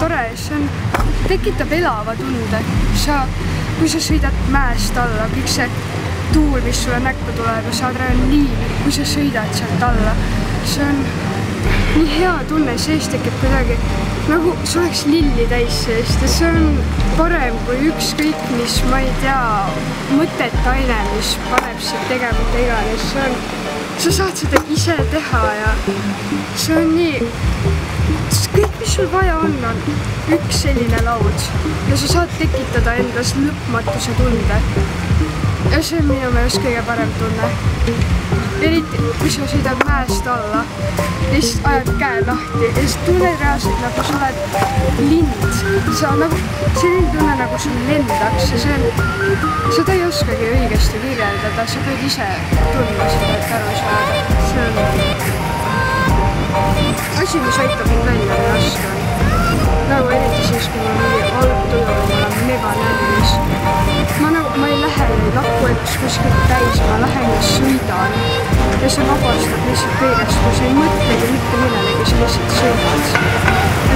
tore, see on, tekitab elava tunde. sa, kui sa sõidad mäest alla, kõik see tuul, mis sulle näkku tuleb ja sa adrenaliini, kui sa sõidad sealt alla, see on nii hea tunne, sees tekib kuidagi nagu see oleks lilli täis seest ja see on parem kui ükskõik mis, ma ei tea, mõttetu aine, mis paneb sind tegema mida iganes, see on, sa saad seda ise teha ja see on nii, mis sul vaja on, on üks selline laud ja sa saad tekitada endas lõpmatuse tunde. ja see on minu meelest kõige parem tunne eriti kui sa sõidad mäest alla, lihtsalt ajad käe lahti ja siis tunned reaalselt nagu sa oled lind. sa nagu, selline tunne nagu sul lendaks ja see on, seda ei oskagi õigesti kirjeldada, sa pead ise tundma seda, et aru saada. asi, mis aitab mind välja, kui raske on. nagu eriti siis, kui mul on mingi halb tuju või ma olen mega närvis. ma nagu, ma ei lähe, ennast kuskilt täis, ma lähen ja sõidan ja see vabastab lihtsalt kõigest, kui sa ei mõtlegi mitte millelegi, sa lihtsalt sõidad.